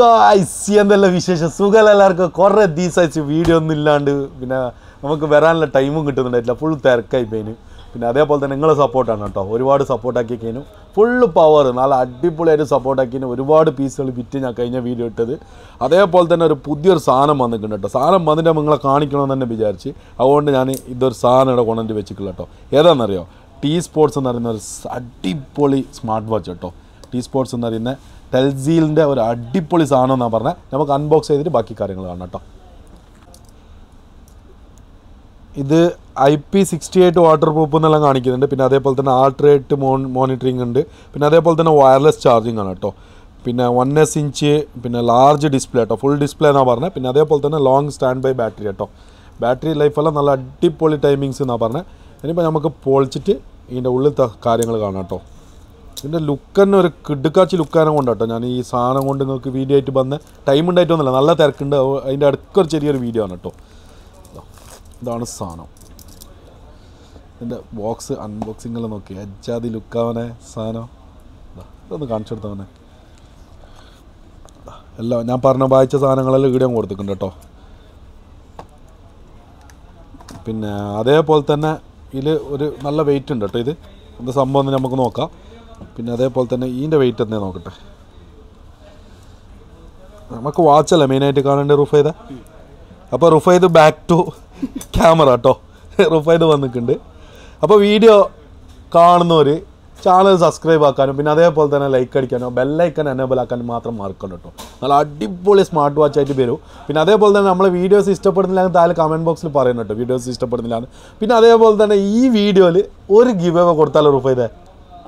Guys എന്തെല്ലാം വിശേഷം? സുഖമല്ല എല്ലാവർക്കും? കുറേ ദിവസമായിട്ട് വീഡിയോ ഒന്നും ഇല്ലാണ്ട് പിന്നെ നമുക്ക് വരാനുള്ള ടൈമും കിട്ടുന്നുണ്ടായിട്ടില്ല. ഫുൾ തിരക്കായി പോയിന്. പിന്നെ അതേപോലെ തന്നെ നിങ്ങളെ സപ്പോർട്ടാണ് കേട്ടോ. ഒരുപാട് സപ്പോർട്ടാക്കി കഴിഞ്ഞു ഫുള്ള് പവർ നല്ല അടിപൊളിയായിട്ട് സപ്പോർട്ടാക്കിന് ഒരുപാട് പീസുകൾ വിറ്റ് ഞാൻ കഴിഞ്ഞ വീഡിയോ ഇട്ടത്. അതേപോലെ തന്നെ ഒരു പുതിയൊരു സാധനം വന്നിട്ടുണ്ട് കേട്ടോ. സാധനം വന്നിട്ട് നിങ്ങളെ കാണിക്കണമെന്ന് തന്നെ വിചാരിച്ച്. അതുകൊണ്ട് ഞാൻ ഇതൊരു സാധനം ഇവിടെ കൊണ്ടുവന്ന് വെച്ചിട്ടില്ല കേട്ടോ. ഏതാണെന്നറിയോ ടി സ്പോർട്സ് എന്ന് പറയുന്ന ഒരു അടിപൊളി സ്മാർട്ട് വാച്ച് കേട്ടോ. ടി സ്പോർട്സ് എന്ന് പറയുന്ന ടെൽസീലിന്റെ ഒരു അടിപൊളി സാധനം എന്നാണ് പറഞ്ഞത് നമുക്ക് അൺബോക്സ് ചെയ്തിട്ട് ബാക്കി കാര്യങ്ങൾ കാണാം കേട്ടോ. ഇത് I P sixty eight waterproof എന്നെല്ലാം കാണിക്കുന്നുണ്ട്. പിന്നെ അതേപോലെ തന്നെ ആൾട്രേറ്റ് മോൺ മോണിറ്ററിംഗ് ഉണ്ട്. പിന്നെ അതേപോലെ തന്നെ വയർലെസ് ചാർജിങ് ആണ് കേട്ടോ. പിന്നെ വൺ എസ് ഇഞ്ച് പിന്നെ ലാർജ് ഡിസ്പ്ലേ കേട്ടോ. ഫുൾ ഡിസ്പ്ലേ എന്നാണ് പറഞ്ഞത് പിന്നെ അതേപോലെ തന്നെ ലോങ് സ്റ്റാൻഡ് ബൈ ബാറ്ററി കേട്ടോ ബാറ്ററി ലൈഫെല്ലാം നല്ല അടിപൊളി ടൈമിങ്സ് എന്നാണ് പറഞ്ഞത് ഇനിയിപ്പോൾ നമുക്ക് പൊളിച്ചിട്ട് ഇതിന്റെ ഉള്ളിലത്തെ കാര്യങ്ങൾ കാണാം കേട്ടോ. ഇതിന്റെ ലുക്ക് തന്നെ ഒരു കിടുക്കാച്ചി ലുക്കാനം കൊണ്ട് കേട്ടോ ഞാൻ ഈ സാധനം കൊണ്ട് നിങ്ങൾക്ക് വീഡിയോ ആയിട്ട് വന്ന് ടൈം ഉണ്ടായിട്ടൊന്നുമില്ല. നല്ല തിരക്കുണ്ട്. അത് അതിന്റെ അടുക്കൊരു ചെറിയൊരു വീഡിയോ ആണ് കേട്ടോ ഇതാണ് സാധനം. ഇതിന്റെ ബോക്സ് അൺബോക്സിങ്ങിൽ നോക്കി. അജാതി ലുക്കാവനെ സാധനം. ഇതാ, ഇതൊന്ന് കാണിച്ചു കൊടുത്തവനെ എല്ലാം ഞാൻ പറഞ്ഞ വായിച്ച സാധനങ്ങളെല്ലാം വീഡിയോ കൊടുത്തിട്ടുണ്ട് കേട്ടോ പിന്നെ അതേപോലെ തന്നെ ഇതിൽ ഒരു നല്ല വെയിറ്റ് ഉണ്ട് കേട്ടോ ഇത്. എന്താ സംഭവം എന്ന് നമുക്ക് നോക്കാം. പിന്നെ അതേപോലെ തന്നെ ഇതിന്റെ വെയിറ്റ് എന്നേ നോക്കട്ടെ? നമുക്ക് വാച്ചല്ലേ മെയിനായിട്ട് കാണേണ്ടത് റുഫൈദ? അപ്പോൾ റുഫൈദ് ബാക്ക് ടു ക്യാമറ കേട്ടോ റുഫൈദ് വന്നിട്ടുണ്ട്. അപ്പോൾ വീഡിയോ കാണുന്നവർ ചാനൽ സബ്സ്ക്രൈബ് ആക്കാനും പിന്നെ അതേപോലെ തന്നെ ലൈക്ക് അടിക്കാനോ ബെല്ലൈക്കൻ എനേബിൾ ആക്കാനും മാത്രം മറക്കണം കേട്ടോ നല്ല അടിപൊളി സ്മാർട്ട് വാച്ച് ആയിട്ട് വരും. പിന്നെ അതേപോലെ തന്നെ നമ്മൾ വീഡിയോസ് ഇഷ്ടപ്പെടുന്നില്ല എന്ന് താഴെ കമന്റ് ബോക്സിൽ പറയുന്നു കേട്ടോ വീഡിയോസ് ഇഷ്ടപ്പെടുന്നില്ല എന്ന്. പിന്നെ അതേപോലെ തന്നെ ഈ വീഡിയോയിൽ ഒരു ഗിവ് എവ കൊടുത്താലോ റുഫൈദേ?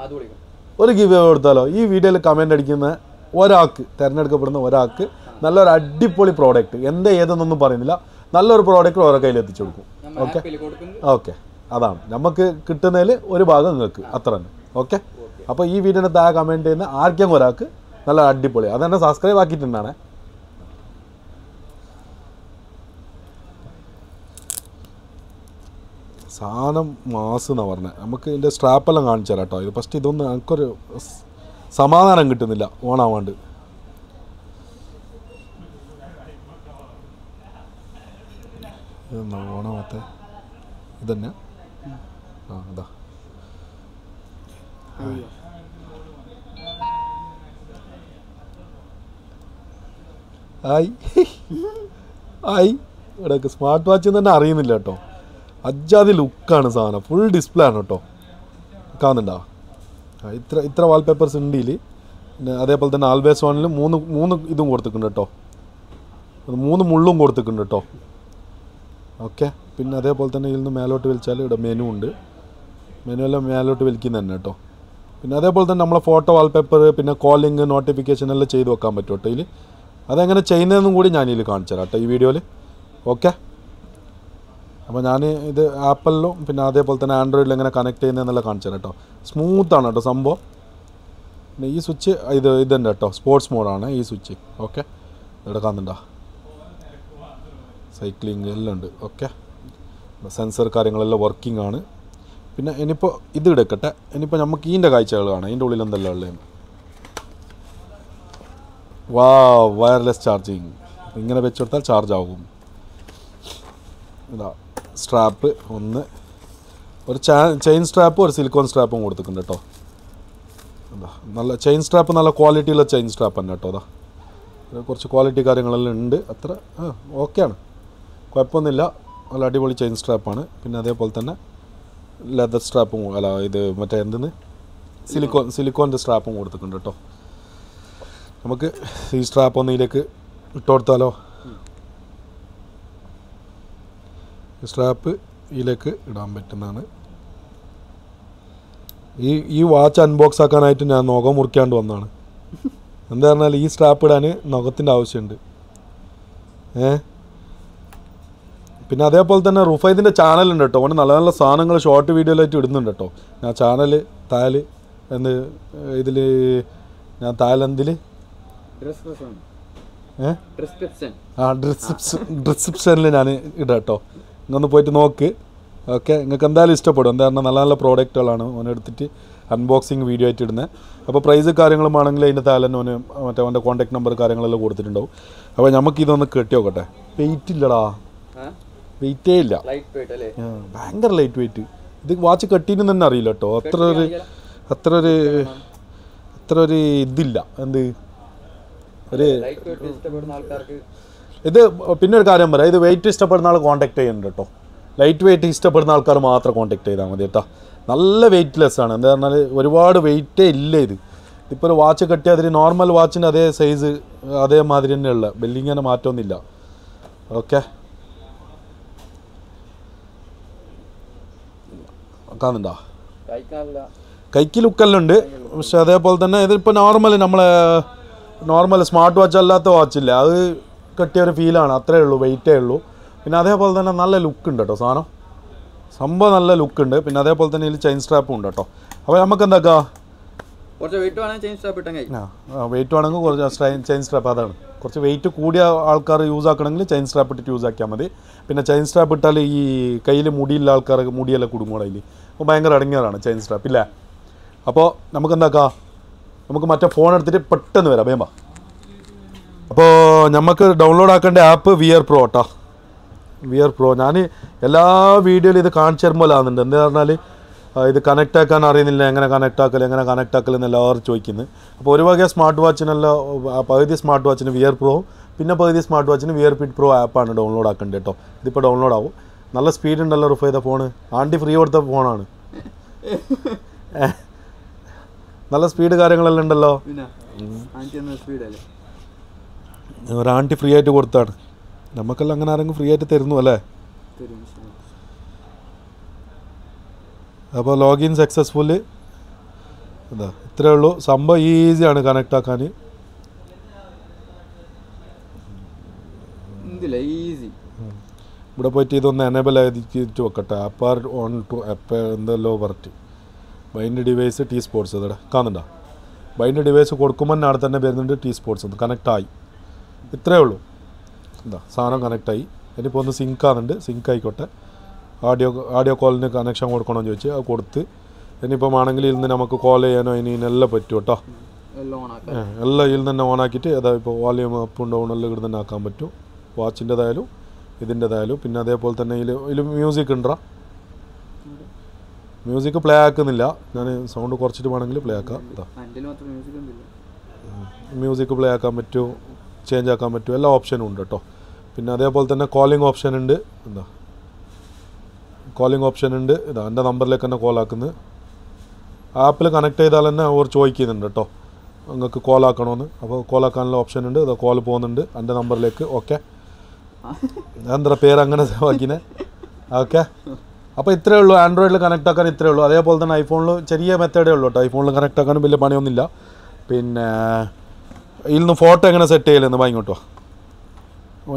അത് വിളിക്കും ഒരു ഗിവ് അവ കൊടുത്താലോ? ഈ വീഡിയോയിൽ കമന്റ് അടിക്കുന്ന ഒരാൾക്ക് തിരഞ്ഞെടുക്കപ്പെടുന്ന ഒരാൾക്ക് നല്ലൊരു അടിപൊളി പ്രോഡക്റ്റ് എന്താ ഏതെന്നൊന്നും പറയുന്നില്ല. നല്ലൊരു പ്രോഡക്റ്റ് ഓരോ കയ്യിൽ എത്തിച്ചു കൊടുക്കും. ഓക്കെ ഓക്കെ അതാണ്. നമുക്ക് കിട്ടുന്നതിൽ ഒരു ഭാഗം നിങ്ങൾക്ക്. അത്ര തന്നെ ഓക്കെ അപ്പോൾ ഈ വീഡിയോയുടെ താഴെ കമന്റ് ചെയ്യുന്ന ആർക്കെങ്കിലും ഒരാൾക്ക് നല്ല അടിപൊളി. അതെന്നെ സബ്സ്ക്രൈബ് ആക്കിയിട്ടുണ്ടാണ്. സാധനം മാസ് എന്നാണ് പറഞ്ഞത് നമുക്ക് ഇതിന്റെ സ്ട്രാപ്പെല്ലാം കാണിച്ചു തരാം കേട്ടോ ഇത് ഫസ്റ്റ് ഇതൊന്നും നമുക്കൊരു സമാധാനം കിട്ടുന്നില്ല ഓണാവാണ്ട്. ഇതെന്താ ഓണാവാത്ത? ഇതന്നെ? ആ അതാ ആയി ആയി ഇവിടെ സ്മാർട്ട് വാച്ച് തന്നെ അറിയുന്നില്ല കേട്ടോ. അജാതി ലുക്കാണ് സാധനം. ഫുൾ ഡിസ്പ്ലേ ആണ് കേട്ടോ. കാണുന്നുണ്ടോ? ഇത്ര ഇത്ര വാൾപേപ്പേഴ്സ് ഉണ്ട് ഇതിൽ പിന്നെ അതേപോലെ തന്നെ ആൽവേസ് വണ്ണിൽ മൂന്ന് മൂന്ന് ഇതും കൊടുത്തിട്ടുണ്ട് കേട്ടോ. മൂന്ന് മുള്ളും കൊടുത്തിട്ടുണ്ട് കേട്ടോ. ഓക്കെ പിന്നെ അതേപോലെ തന്നെ ഇതിൽ നിന്ന് മേലോട്ട് വലിച്ചാൽ ഇവിടെ മെനു ഉണ്ട്. മെനു എല്ലാം മേലോട്ട് വലിക്കുന്ന തന്നെ കേട്ടോ. പിന്നെ അതേപോലെ തന്നെ നമ്മളെ ഫോട്ടോ വാൾപേപ്പർ പിന്നെ കോളിംഗ് നോട്ടിഫിക്കേഷൻ എല്ലാം ചെയ്ത് വെക്കാൻ പറ്റും കേട്ടോ ഇതിൽ അതെങ്ങനെ ചെയ്യുന്നതെന്നും കൂടി ഞാനിതിൽ കാണിച്ചു തരാം കേട്ടോ ഈ വീഡിയോയിൽ ഓക്കെ അപ്പോൾ ഞാൻ ഇത് ആപ്പിളിലും പിന്നെ അതേപോലെ തന്നെ ആൻഡ്രോയിഡിലും എങ്ങനെ കണക്ട് ചെയ്യുന്നതെന്നുള്ള കാണിച്ചാണ് കേട്ടോ. സ്മൂത്താണ് കേട്ടോ സംഭവം. പിന്നെ ഈ സ്വിച്ച് ഇത് ഇതുണ്ട് കേട്ടോ സ്പോർട്സ് മോഡാണ് ഈ സ്വിച്ച് ഓക്കെ എടുക്കാന്നുണ്ടോ സൈക്ലിംഗ് എല്ലാം ഉണ്ട്. ഓക്കെ സെൻസർ കാര്യങ്ങളെല്ലാം വർക്കിംഗ് ആണ്. പിന്നെ ഇനിയിപ്പോൾ ഇത് എടുക്കട്ടെ. ഇനിയിപ്പോൾ നമുക്ക് ഇതിന്റെ കാഴ്ചകൾ കാണാം. ഇതിന്റെ ഉള്ളിൽ എന്തെല്ലാം ഉള്ളത്? വാ വയർലെസ് ചാർജിങ് ഇങ്ങനെ വെച്ചെടുത്താൽ ചാർജ് ആകും ഇതാ. സ്ട്രാപ്പ് ഒന്ന്. ഒരു ചെയിൻ സ്ട്രാപ്പും ഒരു സിലിക്കോൺ സ്ട്രാപ്പും കൊടുത്തിട്ടുണ്ട് കേട്ടോ. അതാ നല്ല ചെയിൻ സ്ട്രാപ്പ് നല്ല ക്വാളിറ്റിയുള്ള ചെയിൻ സ്ട്രാപ്പ് തന്നെ കേട്ടോ അതാ. കുറച്ച് ക്വാളിറ്റി കാര്യങ്ങളെല്ലാം ഉണ്ട്. അത്ര ആ ഓക്കെയാണ്. കുഴപ്പമൊന്നുമില്ല. നല്ല അടിപൊളി ചെയിൻ സ്ട്രാപ്പാണ്. പിന്നെ അതേപോലെ തന്നെ ലെതർ സ്ട്രാപ്പും അല്ല ഇത് മറ്റേ എന്തെന്ന്? സിലിക്കോൺ സിലിക്കോന്റെ സ്ട്രാപ്പും കൊടുത്തിട്ടുണ്ട് കേട്ടോ. നമുക്ക് ഈ സ്ട്രാപ്പ് ഒന്ന് ഇതിലേക്ക് കൊടുത്താലോ? സ്ട്രാപ്പ് ഇതിലേക്ക് ഇടാൻ പറ്റുന്നതാണ്. ഈ ഈ വാച്ച് അൺബോക്സ് ആക്കാനായിട്ട് ഞാൻ നഖം മുറിക്കാണ്ട് വന്നതാണ്. എന്താ പറഞ്ഞാൽ ഈ സ്ട്രാപ്പ് ഇടാൻ നഖത്തിന്റെ ആവശ്യമുണ്ട്. ഏ? പിന്നെ അതേപോലെ തന്നെ റുഫൈദിന്റെ ചാനലുണ്ട് കേട്ടോ. ഓന് നല്ല നല്ല സാധനങ്ങൾ ഷോർട്ട് വീഡിയോയിലായിട്ട് ഇടുന്നുണ്ട് കേട്ടോ. ഞാൻ ചാനൽ താൽ എന്ന് ഇതിൽ ഞാൻ താലെന്തിൽ ഏഹ് ആ ഡിസ്ക്രിപ്ഷനിൽ ഞാൻ ഇടാം കേട്ടോ. ഇങ്ങൊന്ന് പോയിട്ട് നോക്ക്. ഓക്കെ നിങ്ങൾക്ക് എന്തായാലും ഇഷ്ടപ്പെടും. എന്താ പറഞ്ഞാൽ നല്ല നല്ല പ്രോഡക്റ്റുകളാണ് ഓനെടുത്തിട്ട് അൺബോക്സിങ് വീഡിയോ ആയിട്ട് ഇടുന്നത് അപ്പോൾ പ്രൈസ് കാര്യങ്ങളും ആണെങ്കിൽ അതിന്റെ തന്നെ ഓന് മറ്റേ അവന്റെ കോൺടാക്ട് നമ്പർ കാര്യങ്ങളെല്ലാം കൊടുത്തിട്ടുണ്ടാവും. അപ്പോൾ നമുക്ക് ഇതൊന്ന് കെട്ടി നോക്കട്ടെ. വെയിറ്റ് ഇല്ലടാ. വെയിറ്റേ ഇല്ല. ഭയങ്കര ലൈറ്റ് വെയിറ്റ് ഇത് വാച്ച് കെട്ടിയിട്ട് തന്നെ അറിയില്ല കേട്ടോ. അത്ര ഒരു അത്ര ഒരു അത്ര ഒരു ഇതില്ല. എന്ത്? ഒരു ഇത് പിന്നെ ഒരു കാര്യം പറയാം. ഇത് വെയിറ്റ് ഇഷ്ടപ്പെടുന്ന ആൾ കോൺടാക്ട് ചെയ്യുന്നുണ്ട് കേട്ടോ. ലൈറ്റ് വെയിറ്റ് ഇഷ്ടപ്പെടുന്ന ആൾക്കാർ മാത്രം കോൺടാക്ട് ചെയ്താൽ മതി കേട്ടോ. നല്ല വെയിറ്റ്ലെസ് ആണ്. എന്താ പറഞ്ഞാൽ ഒരുപാട് വെയിറ്റേ ഇല്ല ഇത്. ഇപ്പോൾ ഒരു വാച്ച് കെട്ടിയാൽ അതിന് നോർമൽ വാച്ചിന്റെ അതേ സൈസ് അതേമാതിരി തന്നെയുള്ള ബെല്ലിങ്ങനെ മാറ്റമൊന്നുമില്ല ഓക്കെ കാണുന്നുണ്ടോ? കൈക്ക് ലുക്കെല്ലാം ഉണ്ട്. പക്ഷെ അതേപോലെ തന്നെ ഇതിപ്പോൾ നോർമൽ നമ്മളെ നോർമൽ സ്മാർട്ട് വാച്ച് അല്ലാത്ത വാച്ചില്ല അത് കെട്ടിയ ഒരു ഫീലാണ് അത്രേ ഉള്ളൂ വെയിറ്റേ ഉള്ളൂ. പിന്നെ അതേപോലെ തന്നെ നല്ല ലുക്ക് ഉണ്ട് കേട്ടോ സാധനം. സംഭവം നല്ല ലുക്ക് ഉണ്ട്. പിന്നെ അതേപോലെ തന്നെ ഇതിൽ ചെയിൻ സ്ട്രാപ്പും ഉണ്ട് കേട്ടോ അപ്പോൾ നമുക്ക് എന്താക്കാം കുറച്ച് വെയിറ്റ് വേണമെങ്കിൽ ചേഞ്ച് സ്റ്റോപ്പ് ഇട്ടെങ്കിൽ ആ വെയിറ്റ് വേണമെങ്കിൽ കുറച്ച് ചെയിൻ സ്ട്രാപ്പ് അതാണ്. കുറച്ച് വെയിറ്റ് കൂടിയ ആൾക്കാർ യൂസ് ആക്കണമെങ്കിൽ ചെയിൻ സ്ട്രാപ്പ് ഇട്ടിട്ട് യൂസ് ആക്കിയാൽ മതി. പിന്നെ ചെയിൻ സ്ട്രാപ്പ് ഇട്ടാൽ ഈ കയ്യിൽ മുടിയുള്ള ആൾക്കാർ മുടിയെല്ലാം കുടുങ്ങോടെ അതിൽ അപ്പോൾ ഭയങ്കര അടങ്ങിയതാണ് ചെയിൻ സ്ട്രാപ്പ് ഇല്ലേ? അപ്പോൾ നമുക്ക് എന്താക്കാം നമുക്ക് മറ്റേ ഫോൺ എടുത്തിട്ട് പെട്ടെന്ന് വരാം. വേമ്പ അപ്പോൾ നമുക്ക് ഡൗൺലോഡ് ആക്കേണ്ട ആപ്പ് വിയർ പ്രോ കേട്ടോ വിയർ പ്രോ ഞാൻ എല്ലാ വീഡിയോയിലും ഇത് കാണിച്ചു തരുമ്പോഴാകുന്നുണ്ട് എന്താ പറഞ്ഞാൽ ഇത് കണക്ട് ആക്കാൻ അറിയുന്നില്ല എങ്ങനെ കണക്ട് ആക്കൽ എങ്ങനെ കണക്ട് ആക്കൽ എന്ന് എല്ലാവരും ചോദിക്കുന്നത് അപ്പോൾ ഒരു വക സ്മാർട്ട് വാച്ചിനല്ല പകുതി സ്മാർട്ട് വാച്ചിന് വിയർ പ്രോ പിന്നെ പകുതി സ്മാർട്ട് വാച്ചിന് വിയർ പിറ്റ് പ്രോ ആപ്പാണ് ഡൗൺലോഡ് ആക്കേണ്ടത് കേട്ടോ ഇതിപ്പോൾ ഡൗൺലോഡ് ആവും. നല്ല സ്പീഡ് ഉണ്ടല്ലോ റിഫ് ചെയ്ത ഫോണ് ആണ്ടി ഫ്രീ കൊടുത്ത ഫോണാണ് നല്ല സ്പീഡ് കാര്യങ്ങളെല്ലാം ഉണ്ടല്ലോ. പിന്നെ അഞ്ച് എന്ന സ്പീഡ് അല്ലേ ഒരു ആന്റി ഫ്രീ ആയിട്ട് കൊടുത്താണ്. നമുക്കെല്ലാം അങ്ങനെ ആരെങ്കിലും ഫ്രീ ആയിട്ട് തരുന്നു അല്ലേ. അപ്പോൾ ലോഗിൻ സക്സസ്ഫുള്ള് എന്താ ഇത്രയേ ഉള്ളൂ. സംഭവം ഈസിയാണ് കണക്ട് ആക്കാൻ ഇവിടെ പോയിട്ട് ഇതൊന്ന് എനേബിൾ ആയിട്ട് വെക്കട്ടെ. അപ്പാർ ഓൺ ടു അപ്പ് എന്തല്ലോ പറഞ്ഞിട്ട് ബൈൻഡ് ഡിവൈസ് ടി സ്പോർട്സ് ഇതടെ കാണുന്നുണ്ടോ? ബൈൻഡ് ഡിവൈസ് കൊടുക്കുമ്പോൾ അവിടെ തന്നെ വരുന്നുണ്ട് ടി സ്പോർട്സ് ഒന്ന് കണക്ട് ആയി. ഇത്രയേ ഉള്ളൂ. എന്താ സാധനം കണക്റ്റായി ആയി. ഇനിയിപ്പോൾ ഒന്ന് സിങ്ക് ആകുന്നുണ്ട് സിങ്ക് ആയിക്കോട്ടെ. ആഡിയോ ആഡിയോ കോളിന് കണക്ഷൻ കൊടുക്കണമെന്ന് ചോദിച്ച് അത് കൊടുത്ത് ഇനിയിപ്പം ആണെങ്കിൽ ഇതിൽ നിന്ന് നമുക്ക് കോൾ ചെയ്യാനോ ഇനി എല്ലാം പറ്റും കേട്ടോ. എല്ലാം ഇതിൽ തന്നെ ഓണാക്കിയിട്ട് അതാ ഇപ്പോൾ വോളിയം അപ്പും ഡൗൺ എല്ലാം ഇവിടെ തന്നെ ആക്കാൻ പറ്റും. വാച്ചിന്റെതായാലും ഇതിന്റെതായാലും. പിന്നെ അതേപോലെ തന്നെ ഇതിൽ ഇതിൽ മ്യൂസിക് ഉണ്ടോ മ്യൂസിക് പ്ലേ ആക്കുന്നില്ല. ഞാൻ സൗണ്ട് കുറച്ചിട്ട് വേണമെങ്കിൽ പ്ലേ ആക്കാം. മ്യൂസിക് പ്ലേ ആക്കാൻ പറ്റും. ചേഞ്ച് ആക്കാൻ പറ്റും. എല്ലാ ഓപ്ഷനും ഉണ്ട് കേട്ടോ പിന്നെ അതേപോലെ തന്നെ കോളിംഗ് ഓപ്ഷൻ ഉണ്ട്. എന്താ? കോളിംഗ് ഓപ്ഷൻ ഉണ്ട്. ഇതാ എന്റെ നമ്പറിലേക്ക് തന്നെ കോൾ ആക്കുന്നത് ആപ്പിൽ കണക്ട് ചെയ്താൽ തന്നെ അവർ ചോദിക്കുന്നുണ്ട് കേട്ടോ നിങ്ങൾക്ക് കോൾ ആക്കണമെന്ന് അപ്പോൾ കോൾ ആക്കാനുള്ള ഓപ്ഷൻ ഉണ്ട്. ഇതാ കോൾ പോകുന്നുണ്ട്. എന്റെ നമ്പറിലേക്ക് ഓക്കെ എന്താ പേര് അങ്ങനെ സേവാക്കിനെ ഓക്കെ അപ്പോൾ ഇത്രയേ ഉള്ളൂ. ആൻഡ്രോയിഡിൽ കണക്ട് ആക്കാൻ ഇത്രയേ ഉള്ളൂ. അതേപോലെ തന്നെ ഐഫോണിൽ ചെറിയ മെത്തേഡേ ഉള്ളൂ കേട്ടോ ഐഫോണിൽ കണക്ട് ആക്കാനും വലിയ പണിയൊന്നുമില്ല. പിന്നെ ഇതിൽ നിന്ന് ഫോട്ടോ എങ്ങനെ സെറ്റ് ചെയ്യലെന്ന് വാങ്ങിക്കോട്ടോ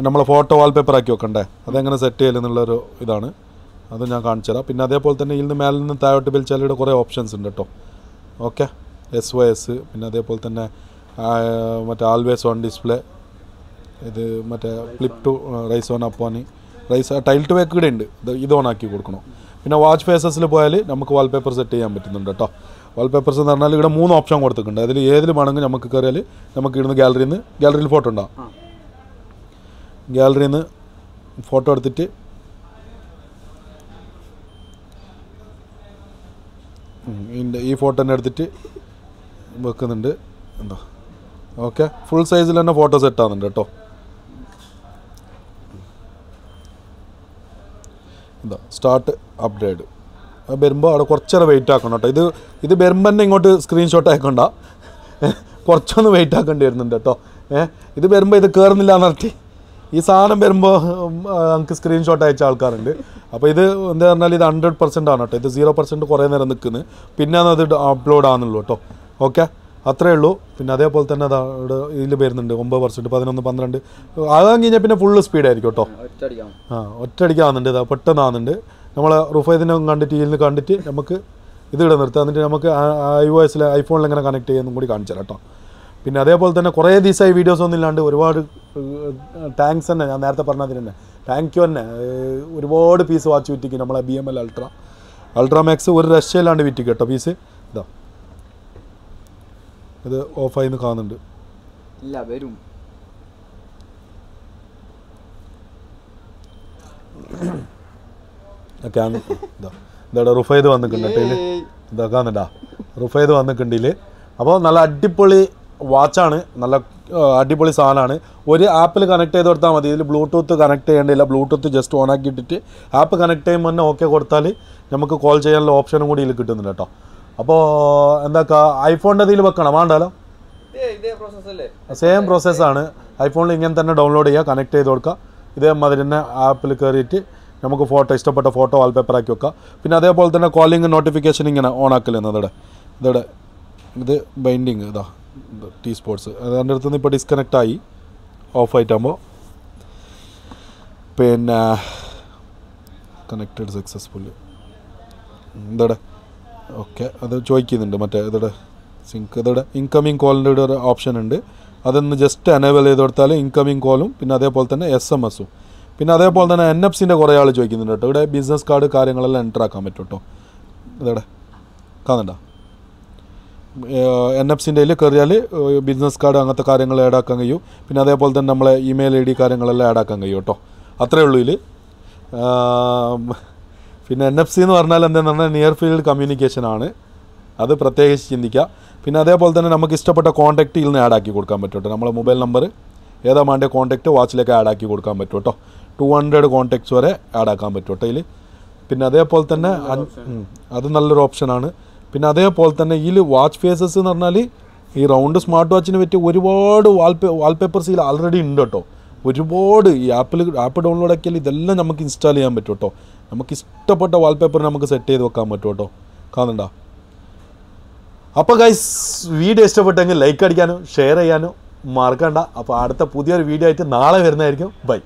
നമ്മൾ ഫോട്ടോ വാൾപേപ്പർ ആക്കി വെക്കണ്ടേ? അതെങ്ങനെ സെറ്റ് ചെയ്യലെന്നുള്ളൊരു ഇതാണ്. അത് ഞാൻ കാണിച്ചു തരാം. പിന്നെ അതേപോലെ തന്നെ ഇതിൽ നിന്ന് മേലിൽ നിന്ന് താഴോട്ട് ബിൽ ഇവിടെ കുറേ ഓപ്ഷൻസ് ഉണ്ട് കേട്ടോ ഓക്കെ എസ് വൈ എസ് പിന്നെ അതേപോലെ തന്നെ മറ്റേ ആൾവേസ് ഓൺ ഡിസ്പ്ലേ ഇത് മറ്റേ ഫ്ലിപ്പ് ടു റൈസ് ഓൺ അപ്പോണി റൈസ് ടൈൽ ടു വേക്ക് കൂടെ ഉണ്ട് ഇത് ഓൺ ആക്കി കൊടുക്കണം. പിന്നെ വാച്ച് ഫേസസിൽ പോയാൽ നമുക്ക് വാൾപേപ്പർ സെറ്റ് ചെയ്യാൻ പറ്റുന്നുണ്ട് കേട്ടോ വാൾപേപ്പർസ് എന്ന് പറഞ്ഞാൽ ഇവിടെ മൂന്ന് ഓപ്ഷൻ കൊടുത്തിട്ടുണ്ട്. അതിൽ ഏതിൽ വേണമെങ്കിൽ നമുക്ക് കയറിയാൽ നമുക്ക് ഇടുന്ന ഗാലറിയിൽ നിന്ന് ഗാലറിയിൽ ഫോട്ടോ ഉണ്ടാവും. ഗ്യാലറിയിൽ നിന്ന് ഫോട്ടോ എടുത്തിട്ട് ഈ ഫോട്ടോ തന്നെ എടുത്തിട്ട് വെക്കുന്നുണ്ട്. എന്താ. ഓക്കെ ഫുൾ സൈസിൽ തന്നെ ഫോട്ടോ സെറ്റ് ആവുന്നുണ്ട് കേട്ടോ. എന്താ സ്റ്റാർട്ട് അപ്ഡേറ്റ് വരുമ്പോൾ അവിടെ കുറച്ചേരം വെയിറ്റ് ആക്കണം കേട്ടോ ഇത് ഇത് വരുമ്പോൾ തന്നെ ഇങ്ങോട്ട് സ്ക്രീൻഷോട്ട് ആക്കണ്ട കുറച്ചൊന്ന് വെയിറ്റ് ആക്കേണ്ടി വരുന്നുണ്ട് കേട്ടോ ഏഹ് ഇത് വരുമ്പോൾ ഇത് കയറുന്നില്ല പറഞ്ഞിട്ട് ഈ സാധനം വരുമ്പോൾ നമുക്ക് സ്ക്രീൻഷോട്ട് അയച്ച ആൾക്കാരുണ്ട്. അപ്പോൾ ഇത് എന്താ പറഞ്ഞാൽ ഇത് ഹൺഡ്രഡ് പെർസെന്റ് ആണ് കേട്ടോ ഇത് സീറോ പെർസെന്റ് കുറേ നേരം നിൽക്കുന്നത് പിന്നെ അത് അപ്ലോഡ് ആകുന്നുള്ളൂ കേട്ടോ ഓക്കെ? അത്രേ ഉള്ളൂ. പിന്നെ അതേപോലെ തന്നെ അതാ ഇവിടെ ഇതിൽ വരുന്നുണ്ട്. ഒമ്പത് പെർസെന്റ് പതിനൊന്ന് പന്ത്രണ്ട്. ആകാൻ കഴിഞ്ഞാൽ പിന്നെ ഫുള്ള് സ്പീഡായിരിക്കും കേട്ടോ ആ ഒറ്റയടിക്കാവുന്നുണ്ട്. ഇതാ പെട്ടെന്ന് ആവുന്നുണ്ട് നമ്മൾ റുഫൈദിനെ കണ്ടിട്ട് ഇതിൽ കണ്ടിട്ട് നമുക്ക് ഇത് ഇവിടെ നിർത്താം. എന്നിട്ട് നമുക്ക് ഐ ഒ എസിൽ ഐഫോണിൽ എങ്ങനെ കണക്ട് ചെയ്യുന്നതും കൂടി കാണിച്ചു കേട്ടോ. പിന്നെ അതേപോലെ തന്നെ കുറേ ദിവസമായി വീഡിയോസ് ഒന്നും ഇല്ലാണ്ട് ഒരുപാട് താങ്ക്സ് തന്നെ. ഞാൻ നേരത്തെ പറഞ്ഞതിന് തന്നെ. താങ്ക് യു തന്നെ. ഒരുപാട് പീസ് വാച്ച് വിറ്റിക്കും നമ്മളെ B M L ultra ultra max ഒരു രക്ഷയില്ലാണ്ട് വിറ്റിക്കും കേട്ടോ പീസ് ഇതാ. ഇത് ഓഫായി കാണുന്നുണ്ട്. ഇല്ല വരും. ഇതാ ഇതാ റുഫൈദ് വന്നിട്ടുണ്ട് കേട്ടോ ഇതിൽ. ഏയ്. ഇതാ വന്നിട്ടുണ്ട് റുഫൈദ് വന്നിട്ടുണ്ടെങ്കിൽ അപ്പോൾ നല്ല അടിപൊളി വാച്ചാണ് നല്ല അടിപൊളി സാധനമാണ്. ഒരു ആപ്പിൽ കണക്ട് ചെയ്ത് കൊടുത്താൽ മതി. ഇതിൽ ബ്ലൂടൂത്ത് കണക്ട് ചെയ്യേണ്ടില്ല. ബ്ലൂടൂത്ത് ജസ്റ്റ് ഓൺ ആക്കി ഇട്ടിട്ട് ആപ്പ് കണക്ട് ചെയ്യുമ്പോൾ തന്നെ ഓക്കെ കൊടുത്താൽ നമുക്ക് കോൾ ചെയ്യാനുള്ള ഓപ്ഷനും കൂടി ഇതിൽ കിട്ടുന്നുണ്ട് കേട്ടോ. അപ്പോൾ എന്താക്കാ ഐഫോണിന്റെ ഇതിൽ വെക്കണം? വേണ്ടല്ലോ. സെയിം പ്രോസസ്സാണ് ഐഫോണിൽ ഇങ്ങനെ തന്നെ ഡൗൺലോഡ് ചെയ്യുക കണക്ട് ചെയ്ത് കൊടുക്കുക ഇതേമാതിരി തന്നെ ആപ്പിൽ കയറിയിട്ട് നമുക്ക് ഫോട്ടോ ഇഷ്ടപ്പെട്ട ഫോട്ടോ വാൾപേപ്പർ ആക്കി വെക്കുക പിന്നെ അതേപോലെ തന്നെ കോളിംഗ് നോട്ടിഫിക്കേഷൻ ഇങ്ങനെ ഓൺ ആക്കലെന്ന് അതോടെ ഇതോടെ ഇത് ബൈൻഡിങ് ഇതാ ടീ സ്പോർട്സ് അതിന്റെ അടുത്ത് നിന്ന് ഇപ്പോൾ ഡിസ്കണക്റ്റ് ആയി. ഓഫ് ആയിട്ടാകുമ്പോൾ പിന്നെ കണക്റ്റഡ് സക്സസ്ഫുള്ളി ഇതോടെ ഓക്കെ അത് ചോദിക്കുന്നുണ്ട് മറ്റേ ഇതോടെ സിങ്ക് ഇതോടെ ഇൻകമിങ് കോളിന്റെ ഒരു ഓപ്ഷൻ ഉണ്ട്. അതൊന്ന് ജസ്റ്റ് അനേബിൾ ചെയ്ത് കൊടുത്താൽ ഇൻകമിങ് കോളും പിന്നെ അതേപോലെ തന്നെ എസ് എം എസും പിന്നെ അതേപോലെ തന്നെ എൻ എഫ് സിന്റെ കുറേ ആൾ ചോദിക്കുന്നുണ്ട് കേട്ടോ. ഇവിടെ ബിസിനസ് കാർഡ് കാര്യങ്ങളെല്ലാം എന്റർ ആക്കാൻ പറ്റും കേട്ടോ ഇതോടെ കാണണ്ട എൻ എഫ് സിന്റെ കയറിയാൽ ബിസിനസ് കാർഡ് അങ്ങനത്തെ കാര്യങ്ങൾ ആഡ് ആക്കാൻ കഴിയും. പിന്നെ അതേപോലെ തന്നെ നമ്മളെ ഇമെയിൽ ഐ ഡി കാര്യങ്ങളെല്ലാം ആഡ് ആക്കാൻ കഴിയും കേട്ടോ. അത്രേ ഉള്ളൂ ഇതിൽ പിന്നെ എൻ എഫ് സി എന്ന് പറഞ്ഞാൽ എന്താണെന്ന് പറഞ്ഞാൽ നിയർ ഫീൽഡ് കമ്മ്യൂണിക്കേഷൻ ആണ്. അത് പ്രത്യേകിച്ച് ചിന്തിക്കുക പിന്നെ അതേപോലെ തന്നെ നമുക്ക് ഇഷ്ടപ്പെട്ട കോൺടാക്റ്റ് ഇതിൽ നിന്ന് ആഡ് ആക്കി കൊടുക്കാൻ പറ്റും കേട്ടോ. നമ്മളെ മൊബൈൽ നമ്പർ ഏതാ വേണ്ട കോൺടാക്റ്റ് വാച്ചിലേക്ക് ആഡ് ആക്കി കൊടുക്കാൻ പറ്റും കേട്ടോ. ടു ഹൺഡ്രഡ് കോൺടാക്ട്സ് വരെ ആഡ് ആക്കാൻ പറ്റും കേട്ടോ ഇതിൽ പിന്നെ അതേപോലെ തന്നെ അത് നല്ലൊരു ഓപ്ഷനാണ് പിന്നെ അതേപോലെ തന്നെ ഇതിൽ വാച്ച് ഫേസസ് എന്ന് പറഞ്ഞാൽ ഈ റൗണ്ട് സ്മാർട്ട് വാച്ചിന് പറ്റിയ ഒരുപാട് വാൾപേ വാൾപേപ്പേഴ്സ് ഇതിൽ ആൾറെഡി ഉണ്ട് കേട്ടോ. ഒരുപാട് ഈ ആപ്പിൽ ആപ്പ് ഡൗൺലോഡ് ആക്കിയാൽ ഇതെല്ലാം നമുക്ക് ഇൻസ്റ്റാൾ ചെയ്യാൻ പറ്റും കേട്ടോ. നമുക്ക് ഇഷ്ടപ്പെട്ട വാൾപേപ്പർ നമുക്ക് സെറ്റ് ചെയ്ത് വെക്കാൻ പറ്റും കേട്ടോ. കാണുന്നുണ്ടോ? അപ്പോൾ ഗൈസ് വീഡിയോ ഇഷ്ടപ്പെട്ടെങ്കിൽ ലൈക്ക് അടിക്കാനും ഷെയർ ചെയ്യാനും മറക്കണ്ട. അപ്പോൾ അടുത്ത പുതിയൊരു വീഡിയോ ആയിട്ട് നാളെ വരുന്നതായിരിക്കും. ബൈ